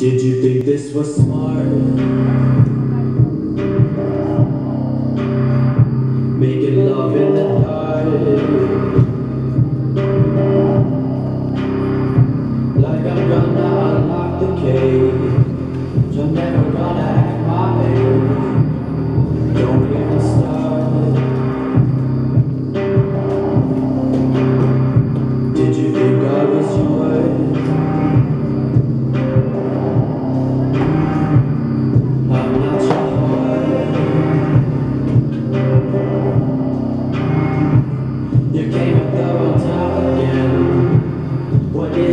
Did you think this was smart? Making love in the dark Like I'm gonna unlock the cage